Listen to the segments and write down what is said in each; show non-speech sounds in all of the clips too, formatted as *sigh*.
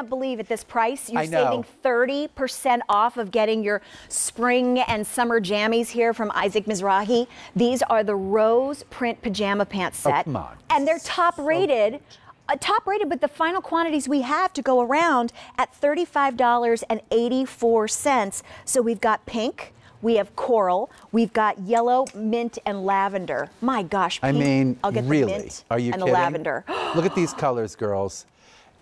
can't believe at this price you're saving 30% off of getting your spring and summer jammies here from Isaac Mizrahi. These are the rose print pajama pants Oh, set. on. And they're top rated. Uh, top rated, but the final quantities we have to go around at $35.84. So we've got pink, we have coral, we've got yellow, mint, and lavender. My gosh, I mean, I'll get really? the mint Are you and kidding? the lavender. *gasps* Look at these colors, girls.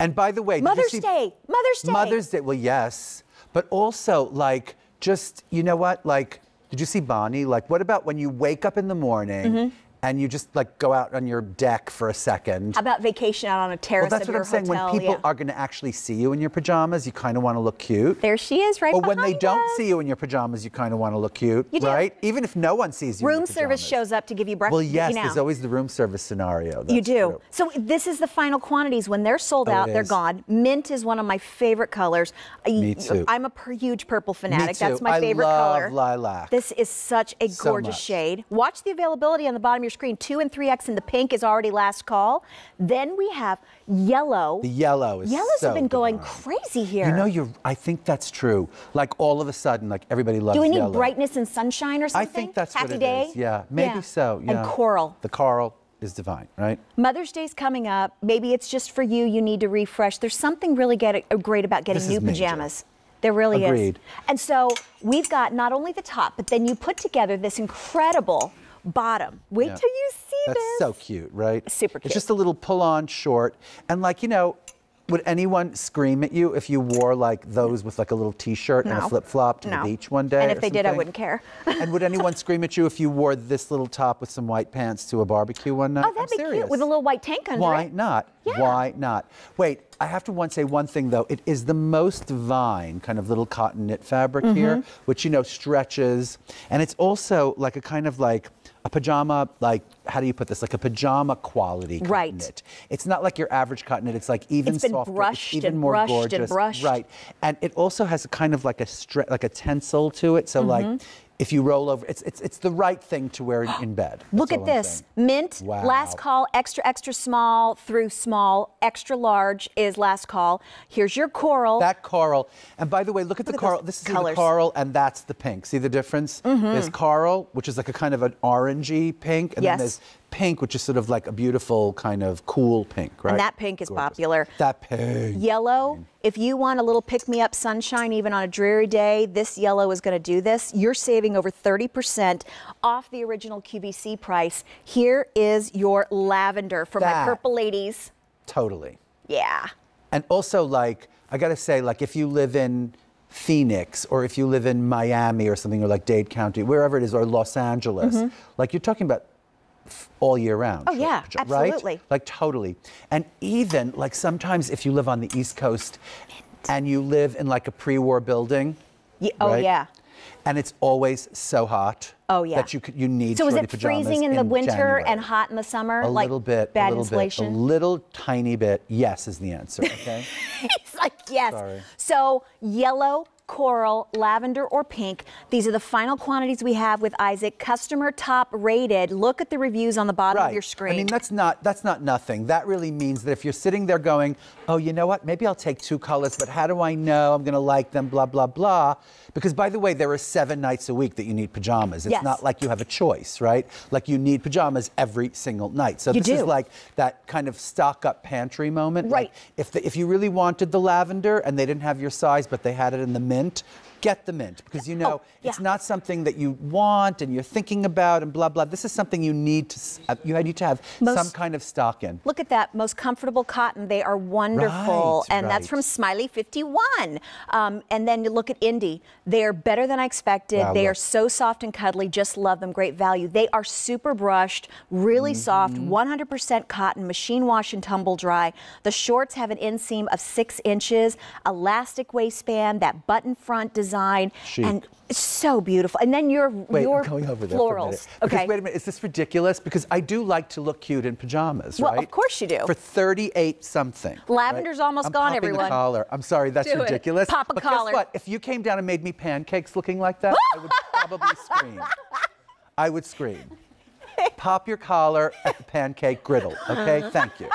And by the way, Mother's see- Day, Mother's Day. Mother's Day. Well, yes, but also like just you know what? Like, did you see Bonnie? Like, what about when you wake up in the morning Mm-hmm. And you just like go out on your deck for a second? How about vacation out on a terrace? Well, that's of what your I'm saying. hotel? when people yeah. are going to actually see you in your pajamas, you kind of want to look cute. There she is, right Or when they behind don't see you in your pajamas, you kind of want to look cute, You do. right? Even if no one sees you. Room service shows up to give you breakfast. Well, yes, you know. there's always the room service scenario. You do. true. So this is the final quantities. When they're sold Oh, out, they're gone. Mint is one of my favorite colors. Me too. I'm a per- huge purple fanatic. Me too. That's my I favorite love color. lilac. This is such a gorgeous much. shade. Watch the availability on the bottom of your screen. Two and three X in the pink is already last call. Then we have yellow. The yellow is Yellows so have been going divine. crazy here. You know, you're. I think that's true. Like all of a sudden, like everybody loves. do we need yellow. brightness and sunshine or something? I think that's Happy what it day? is. Yeah, maybe so. Yeah. And coral. The coral is divine, right? Mother's Day's coming up. Maybe it's just for you. You need to refresh. There's something really get, uh, great about getting new major. pajamas. There really Agreed. is. And so we've got not only the top, but then you put together this incredible bottom. Wait Yeah. till you see That's this. so cute, right? Super It's just a little pull-on short, and like you know, would anyone scream at you if you wore like those with like a little T-shirt and a flip-flop to No. the beach one day? And if they did, I wouldn't care. and would anyone *laughs* scream at you if you wore this little top with some white pants to a barbecue one night? Oh, that'd I'm be serious. cute with a little white tank under Why it. not? Yeah. Why not? Wait, I have to one say one thing though. It is the most divine kind of little cotton knit fabric Mm-hmm. here, which you know stretches, and it's also like a kind of like a pajama, like how do you put this? Like a pajama quality cotton Right. knit. It's not like your average cotton knit. It's like even It's been softer. brushed it's even and more brushed and brushed. Right, and it also has a kind of like a stre- like a tensile to it. So Mm-hmm. like. If you roll over, it's, it's, it's the right thing to wear in, in *gasps* bed. That's Look at this. Mint, Wow. last call, extra, extra small through small, extra large is last call. Here's your coral. That coral. And by the way, look at the at coral. This is the coral, and that's the pink. See the difference? Mm-hmm. There's coral, which is like a kind of an orangey pink, and Yes. then there's pink, which is sort of like a beautiful kind of cool pink, right? And that pink is Gorgeous. popular. That pink. Yellow, if you want a little pick me up sunshine even on a dreary day, this yellow is going to do this. You're saving over 30% off the original QVC price. Here is your lavender for my purple ladies. Totally. Yeah. And also, like, I gotta say, like, if you live in Phoenix or if you live in Miami or something, or like Dade County, wherever it is, or Los Angeles, mm-hmm. like, you're talking about all year round. Oh, yeah, right? absolutely. Like, totally. And even, like, sometimes if you live on the East Coast and you live in like a pre war building. Oh, right? yeah. And it's always so hot. Oh, yeah. That you you need So is it freezing in the winter January. and hot in the summer? A like little bit. Bad a little insulation? Bit, a little tiny bit. Yes is the answer. Okay. *laughs* He's like, yes. Sorry. So, yellow, coral, lavender, or pink. These are the final quantities we have with Isaac. Customer top rated. Look at the reviews on the bottom of your screen. I mean, that's not that's not nothing. That really means that if you're sitting there going, "Oh, you know what? Maybe I'll take two colors, but how do I know I'm going to like them?" Blah blah blah. Because by the way, there are seven nights a week that you need pajamas. It's Yes. not like you have a choice, right? Like you need pajamas every single night. So You this is like that kind of stock up pantry moment. Like, Right. if the, if you really wanted the lavender and they didn't have your size, but they had it in the mint. Get the mint because you know Oh, yeah. it's not something that you want and you're thinking about and blah blah. This is something you need to uh, you need to have Most- some kind of stock in. Look at that, most comfortable cotton. They are wonderful. Right, and that's from Smiley 51. Um, and then you look at Indy. They are better than I expected. Wow, they are so soft and cuddly. Just love them. Great value. They are super brushed, really soft, Mm-hmm. 100% cotton, machine wash and tumble dry. The shorts have an inseam of six inches, elastic waistband, that button front design. Chic. And it's so beautiful. And then your, Wait, your I'm going over there for a florals. minute. Because okay. wait a minute, is this ridiculous? Because I do like to look cute in pajamas, Well, right? of course you do. For 38 something. Lavender's almost I'm gone, popping everyone. The collar. I'm sorry, that's Do it. ridiculous. Pop a but collar. guess what? If you came down and made me pancakes looking like that, I would *laughs* probably scream. I would scream. *laughs* Pop your collar at the pancake griddle, okay? Uh-huh. Thank you.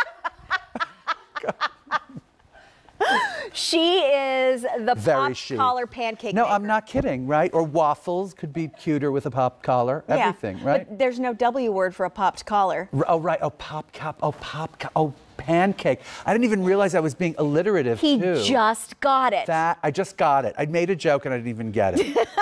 She is the Very pop chic. collar pancake. No, maker. I'm not kidding, right? Or waffles could be cuter with a pop collar. Yeah, Everything, right? But there's no W word for a popped collar. R- Oh, right. Oh, pop cup. Oh, pop. Oh, pancake. I didn't even realize I was being alliterative He too. just got it. That I just got it. I made a joke and I didn't even get it. *laughs*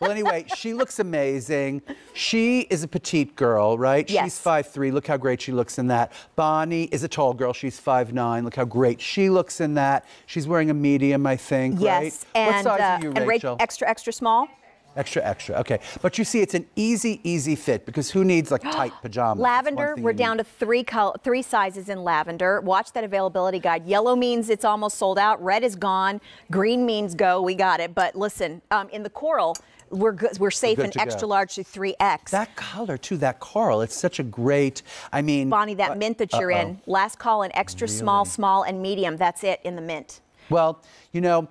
well, anyway, she looks amazing. She is a petite girl, right? Yes. She's 5'3". Look how great she looks in that. Bonnie is a tall girl. She's 5'9". Look how great she looks in that. She's wearing a medium, I think, right? yes, and what size uh, are you, and Rachel? extra extra small. Extra, extra. Okay. But you see, it's an easy, easy fit because who needs like *gasps* tight pajamas? Lavender, we're down need. to three col- three sizes in lavender. Watch that availability guide. Yellow means it's almost sold out. Red is gone. Green means go. We got it. But listen, um, in the coral, we're good, we're safe good in to go. extra large to 3X. That color too, that coral. It's such a great. I mean, Bonnie, that uh, mint that you're uh-oh. in, last call in extra small, Really? small, and medium. That's it in the mint. Well, you know,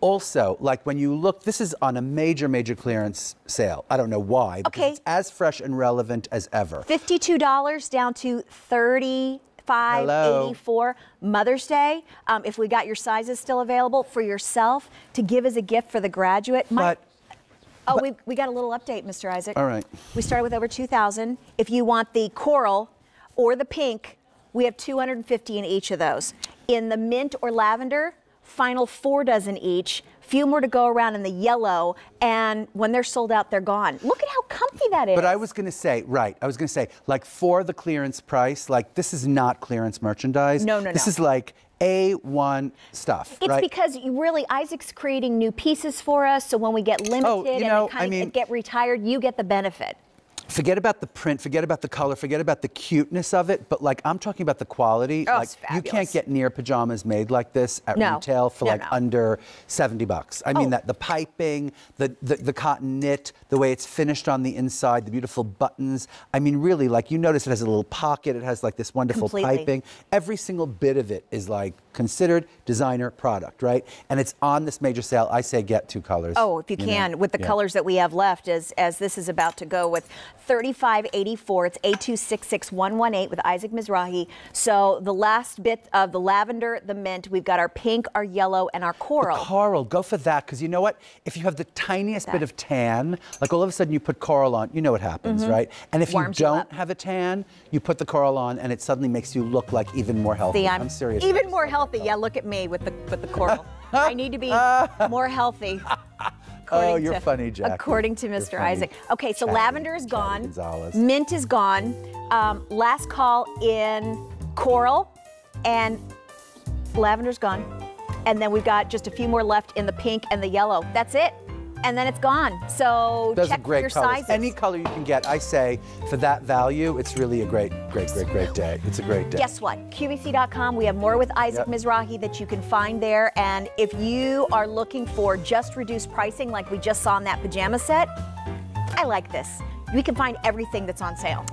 also, like when you look, this is on a major, major clearance sale. I don't know why. Okay. It's as fresh and relevant as ever. $52 down to 35 Hello. 84 Mother's Day. Um, if we got your sizes still available for yourself to give as a gift for the graduate. My- But oh, we, we got a little update, Mr. Isaac. All right. We started with over 2,000. If you want the coral or the pink, we have 250 in each of those. In the mint or lavender, final four dozen each. Few more to go around in the yellow, and when they're sold out, they're gone. Look at how comfy that is. But I was going to say, right, I was going to say, like for the clearance price, like this is not clearance merchandise. No, no, This no. is like A1 stuff, It's right? because you really Isaac's creating new pieces for us, so when we get limited Oh, you and know, they kind I of get retired, you get the benefit. Forget about the print, forget about the color, forget about the cuteness of it, but like I'm talking about the quality. Oh, like you can't get near pajamas made like this at No. retail for No, like no. under 70 bucks. I mean Oh. that the piping, the, the the cotton knit, the way it's finished on the inside, the beautiful buttons. I mean really like you notice it has a little pocket, it has like this wonderful Completely. piping. Every single bit of it is like considered designer product, right? And it's on this major sale. I say get two colors. Oh, if you, know? can, with the Yeah. colors that we have left, as as this is about to go with 3584. It's A266118 with Isaac Mizrahi. So the last bit of the lavender, the mint, we've got our pink, our yellow, and our coral. Coral, go for that because you know what? If you have the tiniest bit of tan, like all of a sudden you put coral on, you know what happens, mm-hmm. right? And if. Warms you you don't up. have a tan, you put the coral on and it suddenly makes you look like even more healthy. See, I'm, serious. Even more healthy. Yeah, look at me with the with the coral. *laughs* I need to be more healthy. *laughs* Oh, you're to- funny, Jackie. According to Mr. Isaac. Okay, so lavender is gone. Gonzalez. Mint is gone. Um, last call in coral, and lavender's gone. And then we've got just a few more left in the pink and the yellow. That's it. And then it's gone. So Those check are great for your colors. sizes. Any color you can get, I say, for that value, it's really a great, great, great, great day. It's a great day. Guess what? QVC.com. We have more with Isaac Yep. Mizrahi that you can find there. And if you are looking for just reduced pricing, like we just saw in that pajama set, I like this. We can find everything that's on sale.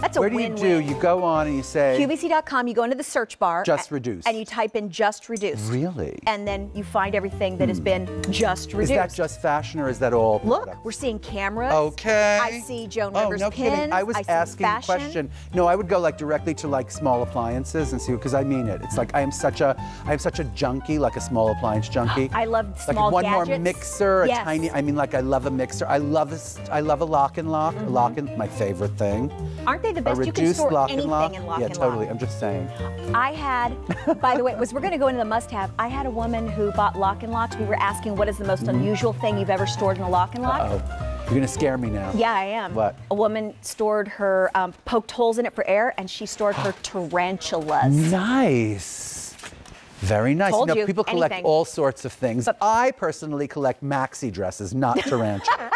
That's a Where do you win-win. do? You go on and you say, QVC.com, you go into the search bar. Just a- reduced. And you type in just reduced. Really? And then you find everything that has hmm. been just reduced. is that just fashion or is that all? Look, product? we're seeing cameras. Okay. I see Joan Oh, Rivers no pins. kidding. I was see asking a fashion. question. No, I would go like directly to like small appliances and see because I mean it. It's like I am such a I am such a junkie, like a small appliance junkie. *gasps* I love small like one more gadgets. mixer, a Yes. tiny. I mean, like I love a mixer. I love a, s- I love a lock and lock. A lock mm-hmm. and my favorite thing. Aren't they the A best? You can store lock anything lock. in lock yeah, and totally. lock. I'm just saying. I had, by the way, was we're going to go into the must-have. I had a woman who bought lock and locks. We were asking what is the most unusual thing you've ever stored in a lock and lock. Oh, you're gonna scare me now. Yeah, I am. What? A woman stored her, um, poked holes in it for air, and she stored her *gasps* tarantulas. Nice. Very nice. Told you know, you, people collect anything. all sorts of things. But I personally collect maxi dresses, not tarantulas. *laughs*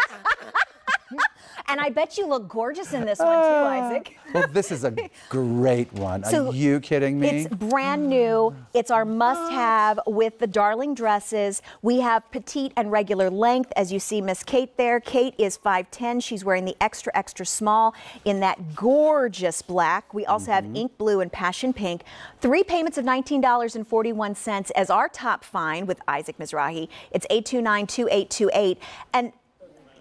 And I bet you look gorgeous in this one too, Isaac. *laughs* well, this is a great one. So Are you kidding me? It's brand new. It's our must-have with the darling dresses. We have petite and regular length, as you see Miss Kate there. Kate is 5'10". She's wearing the extra, extra small in that gorgeous black. We also Mm-hmm. have ink blue and passion pink. Three payments of $19.41 as our top find with Isaac Mizrahi. It's 829-2828. And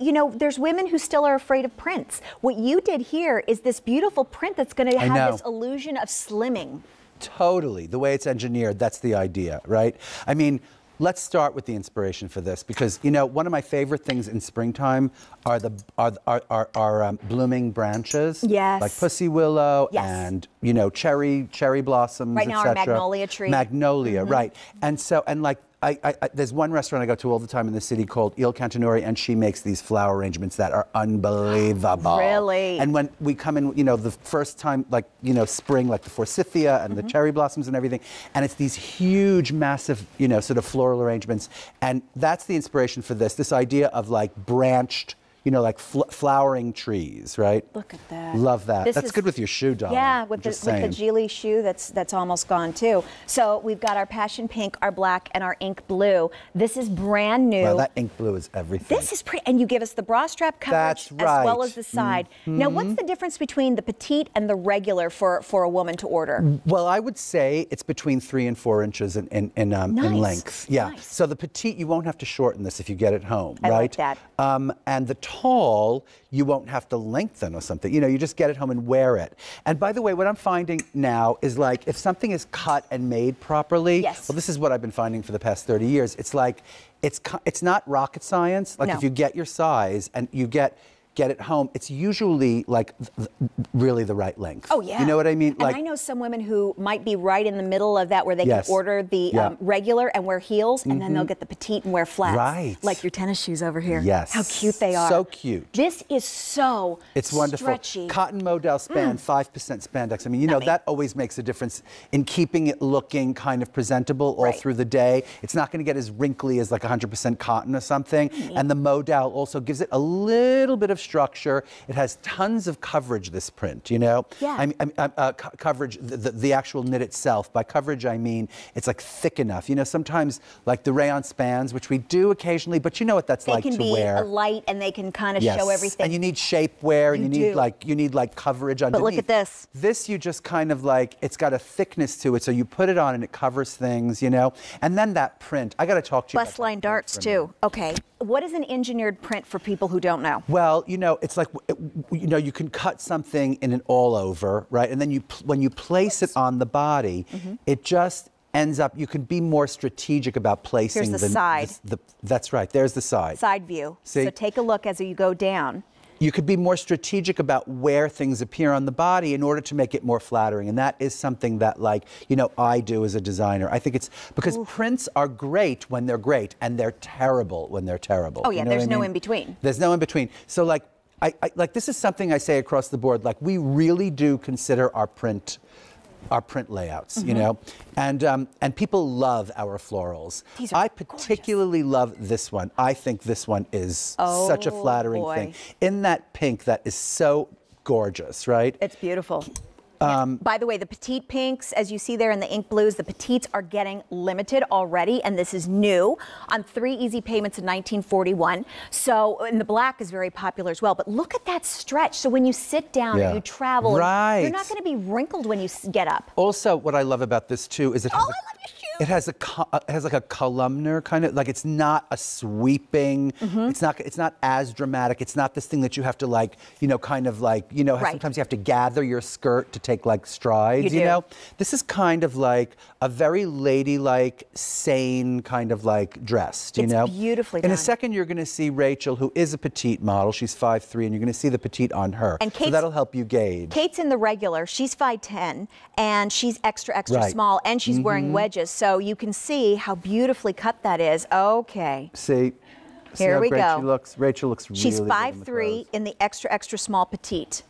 you know, there's women who still are afraid of prints. What you did here is this beautiful print that's going to have this illusion of slimming. Totally. The way it's engineered, that's the idea, right? I mean, let's start with the inspiration for this because you know one of my favorite things in springtime are the are are, are, are um, blooming branches. Yes. Like pussy willow Yes. and you know cherry cherry blossoms. Right now our magnolia tree. Magnolia, right? And so and like. I, I, I, there's one restaurant I go to all the time in the city called Il Cantinori, and she makes these flower arrangements that are unbelievable. *gasps* Really? And when we come in, you know, the first time, like, you know, spring, like the forsythia and the mm-hmm. cherry blossoms and everything, and it's these huge, massive, you know, sort of floral arrangements. And that's the inspiration for this this idea of like branched, you know, like fl- flowering trees, right? Look at that. Love that. This that's is- good with your shoe, darling. Yeah, with the, with the. Geely shoe that's that's almost gone too. So we've got our passion pink, our black, and our ink blue. This is brand new. Well, that ink blue is everything. this is pretty, and you give us the bra strap coverage That's as well. Mm-hmm. as the side. Now, what's the difference between the petite and the regular for, for a woman to order? Well, I would say it's between three and four inches in, in, in, um, Nice. in length. Yeah. Nice. So the petite, you won't have to shorten this if you get it home, I like right? that. Um, and the tall, you won't have to lengthen or something. You know, you just get it home and wear it. And by the way, what I'm finding now is like if something is cut and made properly, Yes. well, this is what I've been finding for the past 30 years. It's like, it's, it's not rocket science. Like No. if you get your size and you get, get it home, it's usually like th- really the right length. Oh yeah. You know what I mean? And I know some women who might be right in the middle of that, where they Yes. can order the Yeah. um, regular and wear heels, and then they'll get the petite and wear flats, Right. like your tennis shoes over here. Yes. How cute they are. So cute. This is so It's wonderful. stretchy. Mm. Cotton modal span, 5% spandex. I mean, you know, that always makes a difference in keeping it looking kind of presentable all Right. through the day. It's not going to get as wrinkly as like 100% cotton or something. And the modal also gives it a little bit of structure. It has tons of coverage, this print, you know? Yeah. I mean, I mean, uh, uh, co- coverage, the, the, the actual knit itself. By coverage, I mean it's like thick enough. You know, sometimes like the rayon spans, which we do occasionally, but you know what that's they like can be wear. light and they can kind of Yes. show everything. And you need shapewear, and You you, need like you need like coverage underneath. But look at this. This you just kind of like it's got a thickness to it, so you put it on and it covers things, you know. And then that print, I got to talk to you. Bust line darts for a minute. too. Okay. What is an engineered print for people who don't know? Well, you know, it's like you know, you can cut something in an all over, right? And then you pl- when you place it on the body, Mm-hmm. it just ends up. You can be more strategic about placing Here's the side. The, that's right. There's the side. Side view. See? So take a look as you go down. You could be more strategic about where things appear on the body in order to make it more flattering. And that is something that like you know i do as a designer. I think it's because prints are great when they're great and they're terrible when they're terrible. Oh, You yeah, know what there's no mean? in between. there's no in between. So like I, I like this is something i say across the board. Like we really do consider our print our print layouts, Mm-hmm. you know, and um, and people love our florals. I particularly love this one. I think this one is such a Oh, flattering boy. thing in that pink that is so gorgeous, right? It's beautiful. Um, By the way, the petite pinks, as you see there in the ink blues, the petites are getting limited already, and this is new on three easy payments in 1941. So, and the black is very popular as well. But look at that stretch. So when you sit down Yeah. and you travel, you're not going to be wrinkled when you get up. Also, what I love about this too is it has Oh, a, I love your shoe. it has a uh, it has like a columnar kind of like it's not a sweeping. Mm-hmm. It's not it's not as dramatic. It's not this thing that you have to like you know kind of like you know Right. sometimes you have to gather your skirt to take like strides. You do. know this is kind of like a very ladylike, sane kind of like dressed. You It's know, beautifully In a second, you're going to see Rachel, who is a petite model. She's 5'3", and you're going to see the petite on her. And so Kate's- that'll help you gauge. Kate's in the regular. She's 5'10 and she's extra, extra Right. Mm-hmm. small and she's wearing wedges. So you can see how beautifully cut that is. Okay. See, see Here how we great go. she looks. Rachel looks She's really good in the in the extra, extra small petite.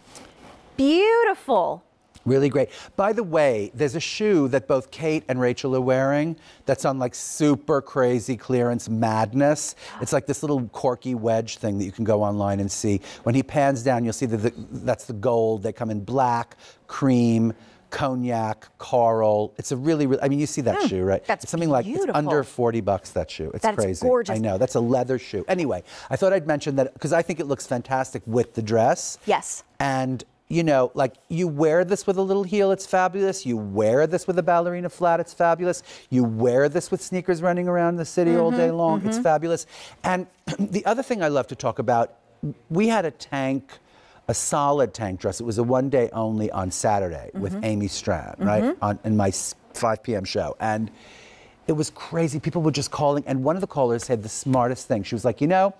Beautiful. Really great. By the way, there's a shoe that both Kate and Rachel are wearing that's on like super crazy clearance madness. It's like this little corky wedge thing that you can go online and see. When he pans down, you'll see that the, that's the gold. They come in black, cream, cognac, coral. It's a really, really I mean, you see that hmm. shoe, right? That's it's something like it's under 40 bucks that shoe. It's That's crazy. gorgeous. I know. That's a leather shoe. Anyway, I thought I'd mention that because I think it looks fantastic with the dress. Yes. And you know, like you wear this with a little heel, it's fabulous. You wear this with a ballerina flat, it's fabulous. You wear this with sneakers running around the city all day mm-hmm, long, it's mm-hmm. fabulous. And *clears throat* the other thing I love to talk about, we had a tank a solid tank dress. It was a one day only on Saturday mm-hmm. with Amy Stran, mm-hmm. right? On in my 5 p.m. show. And it was crazy. People were just calling. And one of the callers said the smartest thing. She was like, you know,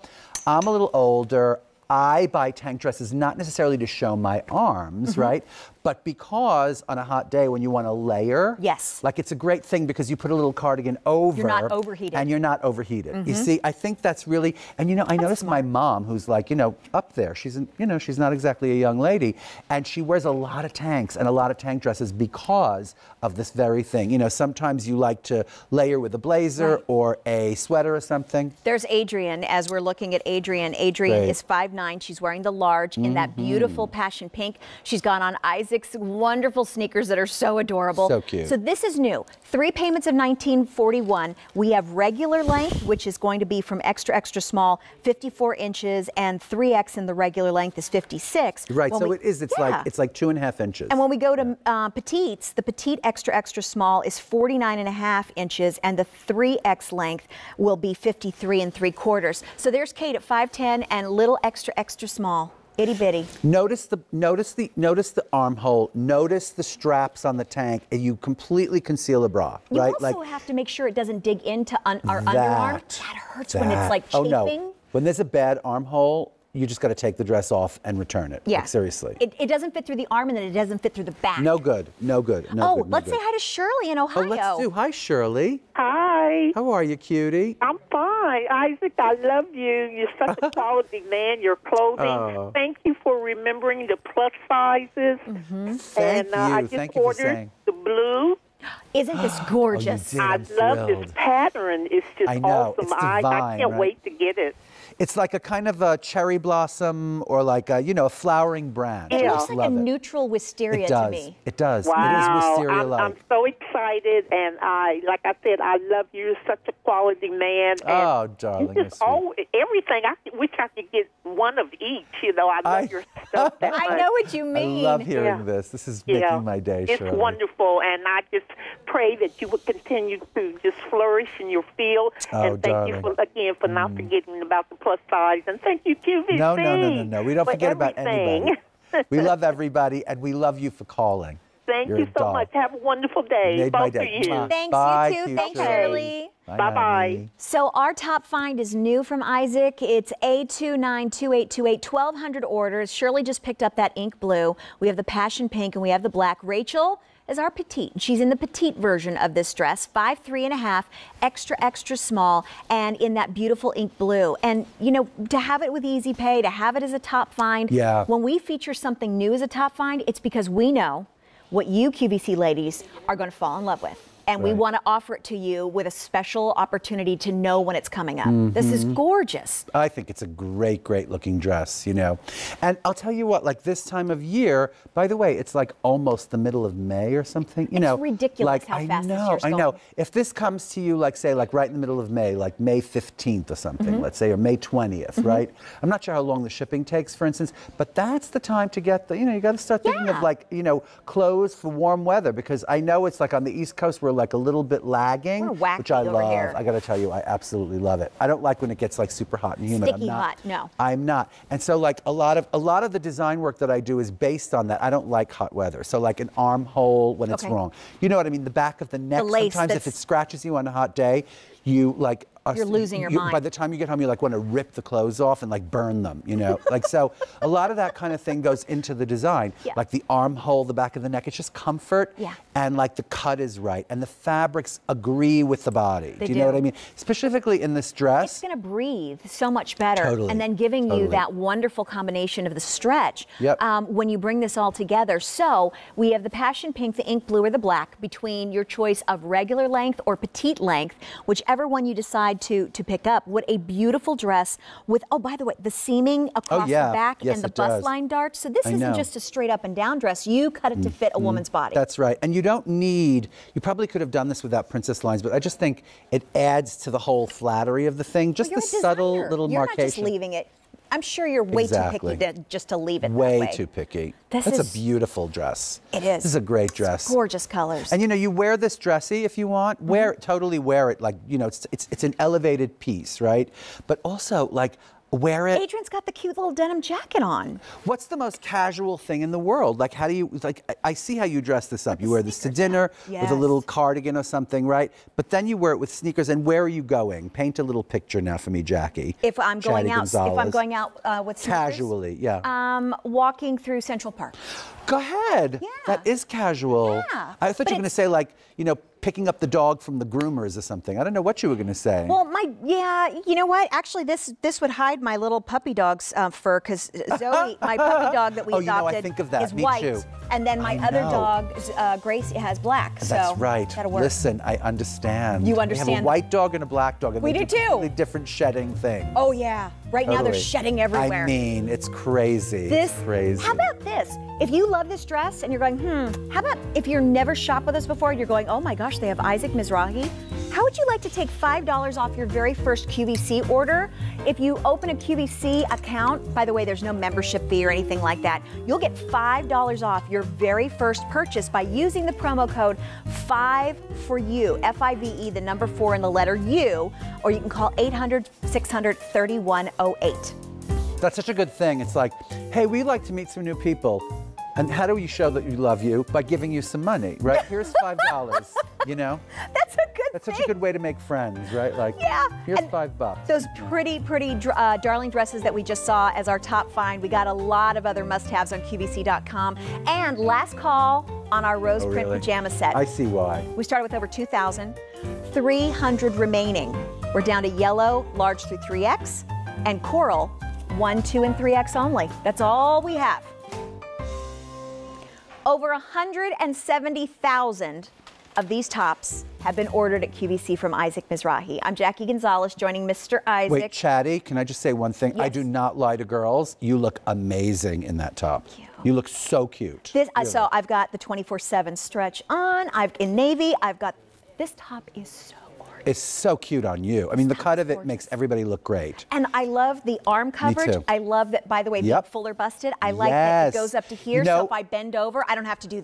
I'm a little older. I buy tank dresses not necessarily to show my arms, mm-hmm. right? But because on a hot day when you want to layer, Yes. like it's a great thing because you put a little cardigan over, you're not overheated. and you're not overheated. You see, I think that's really, and you know, I noticed my mom, who's like, you know, up there. She's, you know, she's not exactly a young lady, and she wears a lot of tanks and a lot of tank dresses because of this very thing. You know, sometimes you like to layer with a blazer Right. or a sweater or something. There's Adrian. As we're looking at Adrian, Adrian Great. is 5'9". She's wearing the large in that beautiful Mm-hmm. passion pink. She's got on Isaac's wonderful sneakers that are so adorable. So cute. So this is new. Three payments of 1941. We have regular length, which is going to be from extra extra small, 54 inches, and 3X in the regular length is 56. Right. When so we- it is. It's Yeah. like it's like two and a half inches. And when we go to uh, petites, the petite extra extra small is 49 and a half inches, and the 3X length will be 53 and three quarters. So there's Kate at 5'10 and little extra extra small, itty bitty. Notice the notice the notice the armhole. Notice the straps on the tank, and you completely conceal a bra, You right? also have to make sure it doesn't dig into un- our underarm. That hurts when it's that- like oh, chafing. no. When there's a bad armhole, you just got to take the dress off and return it. Yeah. Like, seriously. It, it doesn't fit through the arm and then it doesn't fit through the back. no good. No good. No oh, good. no let's good. say hi to Shirley in Ohio. Oh, Ohio. let's do. Hi, Shirley. Hi, How are you, cutie? I'm fine. Isaac, I love you. You're such a *laughs* quality man. Your clothing. Oh. Thank you for remembering the plus sizes. Mm-hmm. Thank and uh, I you. just Thank you for saying. the blue. *gasps* Isn't this *gasps* gorgeous? did. I love thrilled. this pattern. It's just I know. awesome. It's I, I can't right? wait to get it. It's like a kind of a cherry blossom or like a, you know, a flowering brand. it Yeah. Looks like a it. neutral wisteria to me. It does. Wow, It is I'm, wisteria-like. I'm so excited, and I, like I said, I love you. Such a quality man. And Oh, darling, you you're just sweet. all everything. I wish I could get one of each. You know, I love I- your stuff. That *laughs* I much. know what you mean. I love hearing Yeah. this. This is Yeah. making my day, It's Shirley. wonderful, and I just pray that you will continue to just flourish in your field. Oh, and thank you for, again for not mm. forgetting about the plus size, and thank you QVC. No, no, no, no, no. We don't for forget about everything. anybody. we *laughs* love everybody, and we love you for calling. Thank You're you so doll. much. Have a wonderful day, Made my both day. of you. Thanks, Bye, you too. Thanks, Shirley. Shirley. Bye, Bye-bye. So our top find is new from Isaac. It's A292828, 1,200 orders. Shirley just picked up that ink blue. We have the passion pink and we have the black. Rachel is our petite. She's in the petite version of this dress, five three and a half, extra extra small, and in that beautiful ink blue. And you know, to have it with Easy Pay, to have it as a top find. Yeah. When we feature something new as a top find, it's because we know what you QVC ladies are going to fall in love with. And we want to offer it to you with a special opportunity to know when it's coming up. This is Mm-hmm. gorgeous. I think it's a great, great looking dress, you know. And I'll tell you what, like this time of year, by the way, it's like almost the middle of May or something. You It's know, ridiculous like, how I fast know, I know. If this comes to you, like say, like right in the middle of May, like May 15th or something, Mm-hmm. let's say, or May 20th, right? I'm not sure how long the shipping takes, for instance, but that's the time to get the, you know, you got to start thinking Yeah. of like, you know, clothes for warm weather because I know it's like on the East Coast we're like a little bit lagging, which I love. here. I got to tell you, I absolutely love it. I don't like when it gets like super hot and humid. I'm Sticky not- hot, no. I'm not. And so like a lot of a lot of the design work that I do is based on that. I don't like hot weather. So like an armhole when it's Okay. wrong. You know what I mean? The back of the neck. lace Sometimes if it scratches you on a hot day, you like. are- You're losing your you- mind. By the time you get home, you like want to rip the clothes off and like burn them. You know, *laughs* like so. A lot of that kind of thing goes into the design. Yeah. Like the armhole, the back of the neck. It's just comfort. Yeah. And like the cut is right, and the fabrics agree with the body. They do you know what. I mean? Specifically in this dress. It's going to breathe so much better. Totally, And then giving you that wonderful combination of the stretch Yep. um, when you bring this all together. So we have the passion pink, the ink blue, or the black between your choice of regular length or petite length, whichever one you decide to, to pick up. What a beautiful dress with, oh, by the way, the seaming across yeah. the back Yes, and the bust does. line darts. So this I isn't know. Mm-hmm. just a straight up and down dress. You cut it to fit a woman's body. That's right. And you don't need, you probably could have done this without princess lines, but I just think it adds to the whole flattery of the thing. Just You're the subtle little You're markation. not just leaving it. I'm sure you're way Exactly. too picky to, just to leave it Way way. too picky. This That's is- a beautiful dress. It is. This is a great dress. Gorgeous colors. And you know, you wear this dressy if you want. Wear it, totally wear it like, you know, it's, it's, it's an elevated piece, right? But also, like, wear it. Adrian's got the cute little denim jacket on. What's the most casual thing in the world? Like, how do you, like, I- see how you dress this up. You wear this to dinner with a little cardigan or something, right? But then you wear it with sneakers. And where are you going? Paint a little picture now for me, Jackie. If I'm going Chatty out, if I'm going out uh, with sneakers, Casually, yeah. um, walking through Central Park. Go ahead. Yeah. That is casual. Yeah, I thought but you were going to say, like, you know, picking up the dog from the groomers or something. I don't know what you were going to say. Well, my yeah, you know what? Actually, this this would hide my little puppy dog's uh, fur because Zoe, *laughs* my puppy dog that we Oh, you know, I adopted, think of that. is Me white, too. and then my I other know. dog, uh, Gracie, has black. That's so right. That'll work. Listen, I understand. You We have understand. a white dog and a black dog. And We they do too. completely different shedding things. Oh yeah. Right now they're shedding everywhere. I mean, it's crazy. this It's crazy. How about this? If you love this dress and you're going, hmm, how about if you're never shopped with us before and you're going, oh my gosh, they have Isaac Mizrahi. How would you like to take $5 off your very first QVC order? If you open a QVC account, by the way, there's no membership fee or anything like that. You'll get $5 off your very first purchase by using the promo code 5 for you, F I V E, the number 4 and the letter U, or you can call 800 600 3108. That's such a good thing. It's like, hey, we'd like to meet some new people. And how do we show that we love you? By giving you some money, right? Here's *laughs* five dollars. you know, That's a good that's thing. such a good way to make friends, right? Like, Yeah. here's and five bucks. Those pretty, pretty uh, darling dresses that we just saw as our top find. We got a lot of other must-haves on QVC.com. And last call on our rose Oh, print really? pajama set. I see why. We started with over 2,000, 300 remaining. We're down to yellow, large through 3X, and coral, 1, 2, and 3X only. That's all we have. Over 170,000 of these tops have been ordered at QVC from Isaac Mizrahi. I'm Jackie Gonzalez joining Mr. Isaac. Wait, Chatty, can I just say one thing? I do not lie to girls. You look amazing in that top. You. Look so cute. This, Really. so I've got the 24/7 stretch on. I've in navy. I've got this top is so. It's so cute on you. I mean, the cut of it makes everybody look great. And I love the arm coverage. too. I love that. By the way, Yep. being fuller busted. I like that Yes. it goes up to here. You know- so if I bend over, I don't have to do